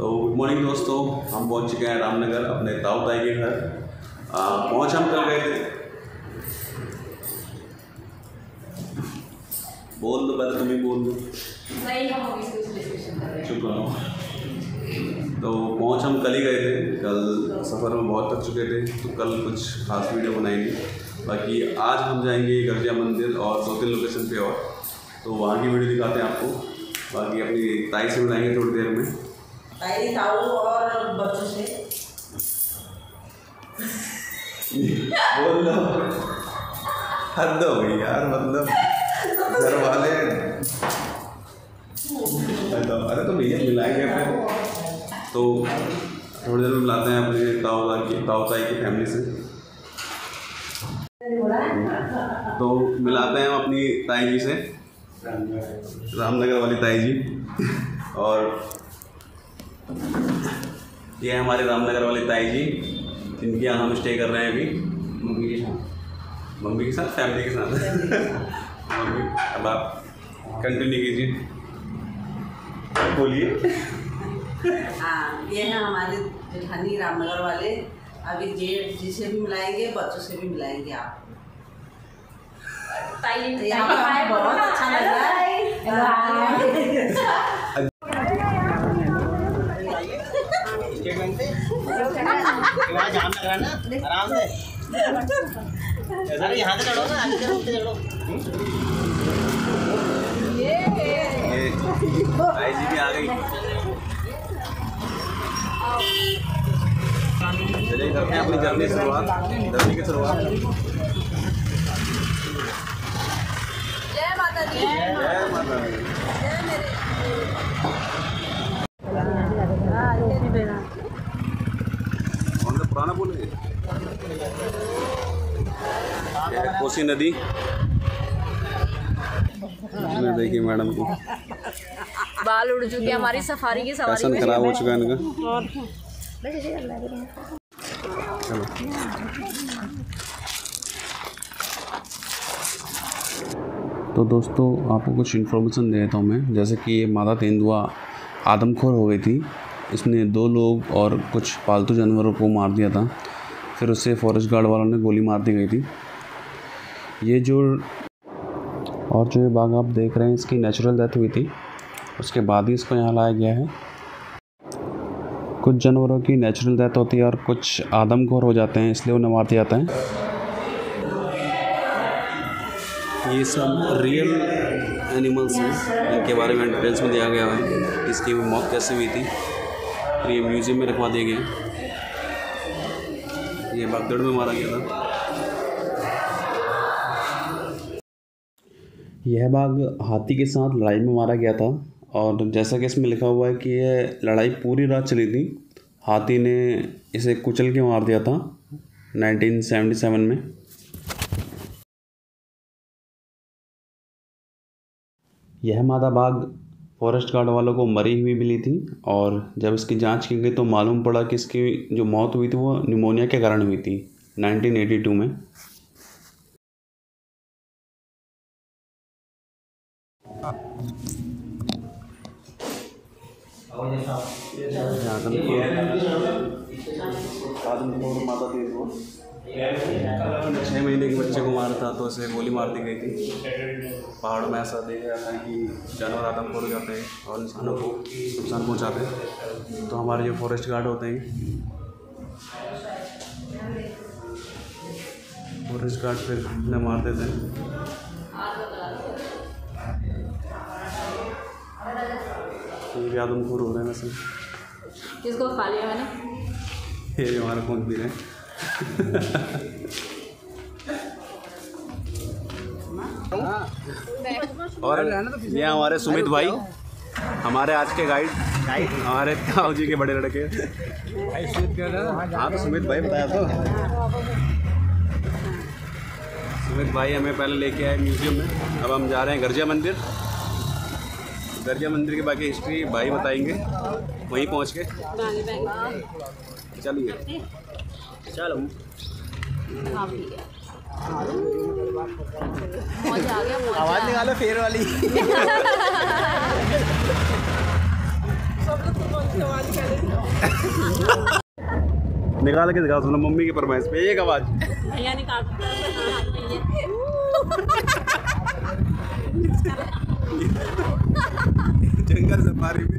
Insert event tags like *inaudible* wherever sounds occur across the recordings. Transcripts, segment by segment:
तो good morning दोस्तों हम पहुँच चुके हैं रामनगर अपने ताऊ ताई के घर। पहुँच हम कर गए थे। बोल दो पहले तुम्हें बोल दो। चुप रहो। तो पहुँच हम कल ही गए थे। कल सफ़र में बहुत थक चुके थे तो कल कुछ खास वीडियो बनाएँगे। बाकी आज हम जाएँगे गर्जिया मंदिर और दो तीन लोकेशन पे और। तो वहाँ की वीडियो दिखाते हैं आपको। बाकी अपनी ताई से मिलाएँगे थोड़ी देर में। ताई, ताऊ और बच्चों से। बोल लो हद हो गई यार मतलब घर वाले अरे तो भैया मिलाएँगे फिर तो थोड़ी देर में मिलाते हैं अपने ताऊ की ताऊ ताई की फैमिली से। तो मिलाते हैं हम अपनी ताई जी से। रामनगर वाली ताई जी। और ये हमारे रामनगर वाले ताई जी जिनके यहाँ हम स्टे कर रहे हैं अभी। मम्मी के साथ। मम्मी के साथ? फैमिली के साथ। *laughs* मम्मी अब आप कंटिन्यू कीजिए। बोलिए। *laughs* हाँ ये हैं हमारे जेठानी रामनगर वाले। अभी जेठ जी से भी मिलाएँगे बच्चों से भी मिलाएँगे आप। ताई तो यहाँ बहुत अच्छा लग रहा है स्टेटमेंट से वहाँ जाम लग ना आराम से। अरे यहाँ से चढ़ो ना आगे चढ़ो चढ़ो। ये जी भी आ गई चलिए करते हैं अपनी जर्नी की शुरुआत। जर्नी की शुरुआत जय माता दी। जय माता दी। कौन सा पुराना पुल है ये? है कोसी नदी। इसमें देखिए मैडम को। बाल उड़ चुके हमारी सफारी की सवारी में। खराब हो चुका है इनका। चलो। तो दोस्तों आपको कुछ इन्फॉर्मेशन दे देता हूँ मैं। जैसे कि ये मादा तेंदुआ आदमखोर हो गई थी। इसने दो लोग और कुछ पालतू जानवरों को मार दिया था। फिर उससे फॉरेस्ट गार्ड वालों ने गोली मार दी गई थी। ये जो और जो ये बाघ आप देख रहे हैं, इसकी नेचुरल डेथ हुई थी। उसके बाद ही इसको यहाँ लाया गया है। कुछ जानवरों की नेचुरल डेथ होती है और कुछ आदमखोर हो जाते हैं, इसलिए उन्हें मार दिया जाता है। ये सब रियल एनिमल्स हैं, इनके बारे में डिटेल्स में दिया गया है इसकी मौत कैसे हुई थी। और ये म्यूज़ियम में रखवा दिए गए। ये बागदड़ में मारा गया था। यह बाघ हाथी के साथ लड़ाई में मारा गया था और जैसा कि इसमें लिखा हुआ है कि यह लड़ाई पूरी रात चली थी। हाथी ने इसे कुचल के मार दिया था 1977 में। यह मादा बाघ फॉरेस्ट गार्ड वालों को मरी हुई मिली थी और जब इसकी जाँच की गई तो मालूम पड़ा कि इसकी जो मौत हुई थी वो निमोनिया के कारण हुई थी 1982 में छः महीने के बच्चे को मारा था तो उसे गोली मार दी गई थी। पहाड़ों में ऐसा देखा जाता है कि जानवर आदमखोर हो जाते हैं और इंसानों को नुकसान पहुँचाते हैं। तो हमारे जो फॉरेस्ट गार्ड होते हैं फॉरेस्ट गार्ड फिर उन्हें मार देते हैं। ये भी आदमखोर हो रहे हैं वैसे। किसको खा लिया मैंने? ये भी हमारा खून पी रहे हैं। और ये हमारे सुमित भाई हमारे आज के गाइड हमारे ताऊ जी के बड़े लड़के। हाँ तो सुमित भाई बताया तो सुमित भाई हमें पहले लेके आए म्यूज़ियम में। अब हम जा रहे हैं गर्जिया मंदिर। गर्जिया मंदिर की बाकी हिस्ट्री भाई बताएँगे। वहीं पहुँच के। चलिए। चलो। हाँ ठीक है। मौज आ गया मौज आवाज़ निकालो फेर वाली। निकाल के दिखा सुनो मम्मी की फरमाइश पे एक आवाज़। भैया निकाल जंगल सफारी में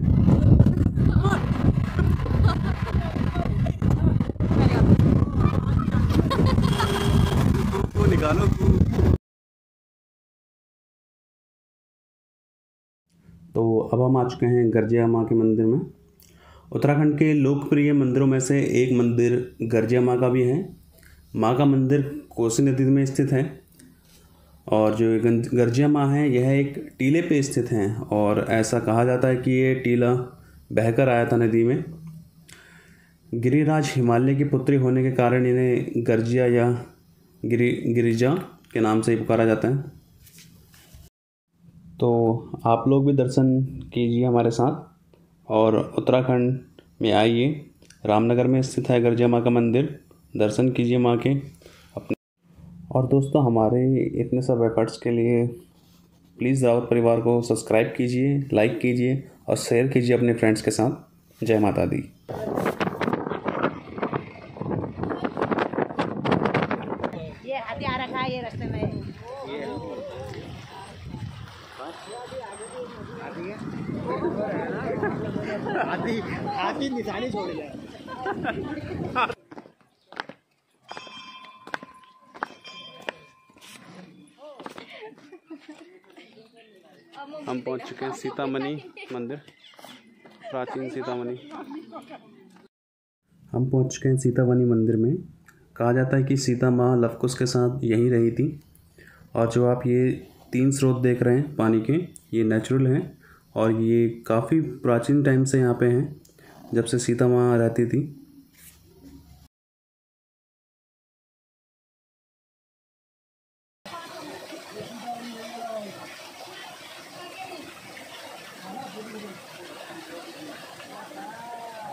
निकालो तो अब हम आ चुके हैं गर्जिया माँ के मंदिर में। उत्तराखंड के लोकप्रिय मंदिरों में से एक मंदिर गर्जिया माँ का भी है। माँ का मंदिर कोसी नदी में स्थित है और जो गर्जिया माँ है, यह एक टीले पे स्थित हैं और ऐसा कहा जाता है कि ये टीला बहकर आया था नदी में। गिरिराज हिमालय की पुत्री होने के कारण इन्हें गर्जिया या गिरि, गिरिजा के नाम से ही पुकारा जाता है। तो आप लोग भी दर्शन कीजिए हमारे साथ और उत्तराखंड में आइए। रामनगर में स्थित है गर्जिया माँ का मंदिर। दर्शन कीजिए माँ के। अपने और दोस्तों, हमारे इतने सब एफर्ट्स के लिए प्लीज़ रावत परिवार को सब्सक्राइब कीजिए लाइक कीजिए और शेयर कीजिए अपने फ्रेंड्स के साथ। जय माता दी ये हथियार रखा है ये रास्ते में हाथी हाथी निशानी छोड़ जाए हम पहुँच चुके हैं सीतामणि मंदिर प्राचीन सीतामणि हम पहुँच चुके हैं सीतामणि मंदिर में। कहा जाता है कि सीता माँ लवकुश के साथ यहीं रही थी। और जो आप ये तीन स्रोत देख रहे हैं पानी के ये नेचुरल हैं। और ये काफ़ी प्राचीन टाइम से यहाँ पे हैं, जब से सीता माँ रहती थी।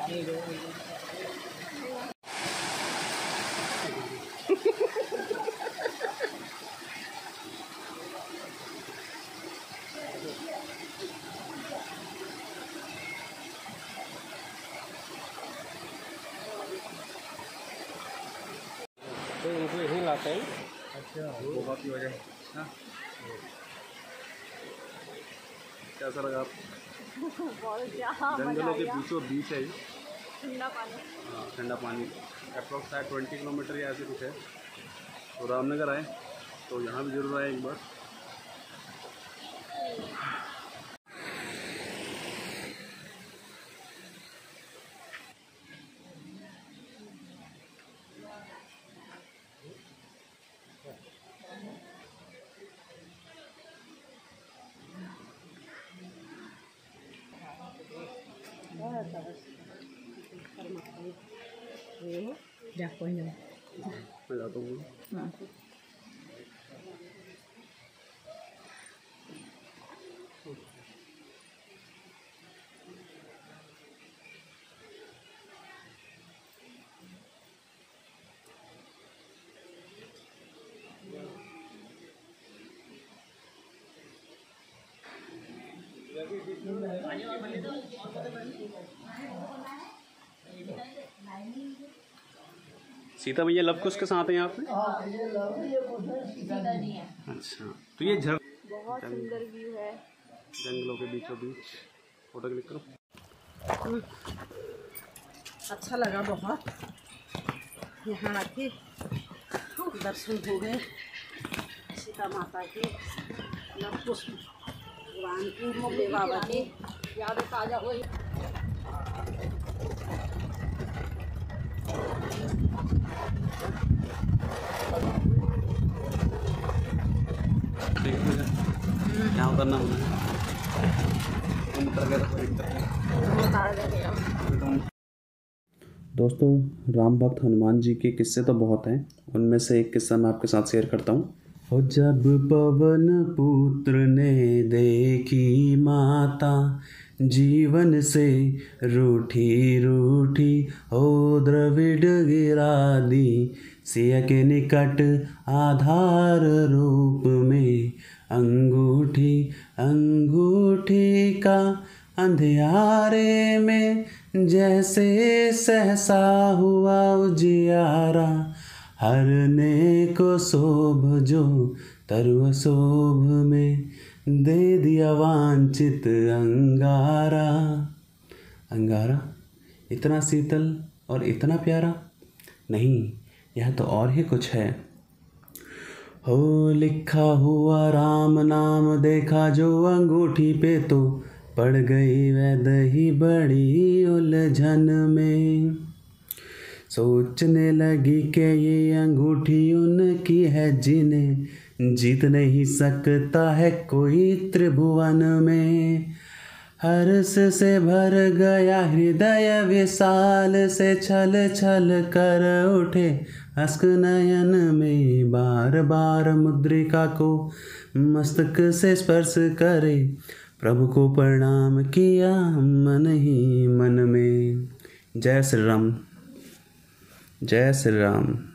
तो हैं कैसा लगा आप जंगलों के बीचों बीच है ठंडा पानी हाँ, ठंडा पानी अप्रॉक्स शायद ट्वेंटी किलोमीटर या ऐसे कुछ है तो रामनगर आए तो यहाँ भी ज़रूर आए एक बार Iya. Jakonya. Kalau aku. Nah. Hãy không Sita भैया लव कुश के साथ हैं यहाँ पे अच्छा तो ये झर बहुत सुंदर व्यू है। जंगलों के बीचों बीच। फ़ोटो क्लिक करो। अच्छा लगा बहुत। यहाँ आके दर्शन हो गए। सीता माता के लव कुश भगवान की बाबा की। याद ताज़ा हुई ठीक है उतरना दोस्तों, राम भक्त हनुमान जी के किस्से तो बहुत हैं। उनमें से एक किस्सा मैं आपके साथ शेयर करता हो। जब पवन पुत्र ने देखी माता जीवन से रूठी रूठी हो द्रविड गिरा दी सिय के निकट आधार रूप में अंगूठी अंगूठी का अंधियारे में जैसे सहसा हुआ उजियारा, हरने को शोभ जो तरु शोभ में दे दिया वांछित अंगारा। अंगारा? इतना शीतल और इतना प्यारा? नहीं, यह तो और ही कुछ है। हो लिखा हुआ राम नाम देखा जो अंगूठी पे तो पड़ गई वह दही बड़ी उलझन में। सोचने लगी कि ये अंगूठी उनकी है जिन्हें जीत नहीं सकता है कोई त्रिभुवन में। हर्ष से भर गया हृदय विशाल से छल छल कर उठे हस्क नयन में बार बार मुद्रिका को मस्तक से स्पर्श करे। प्रभु को प्रणाम किया मन ही मन में। जय श्री राम। जय श्री राम।